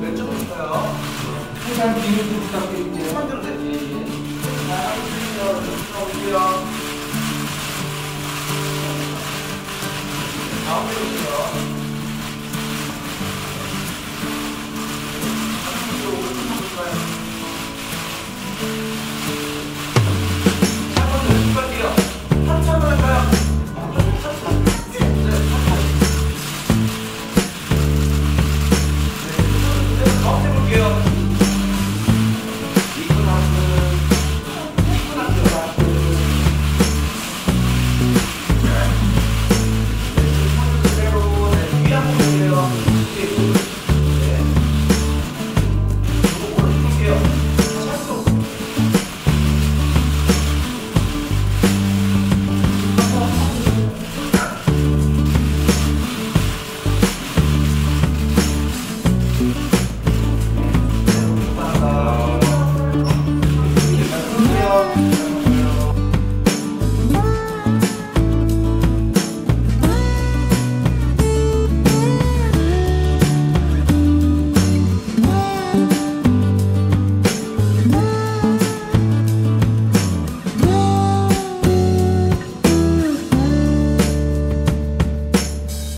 여쭤볼까요? 항상 뒤로 좀 부탁드릴게요. 조금만 들어도 돼요. 예, 예. 자, 앉으세요. 들어오세요. 가운데 오세요.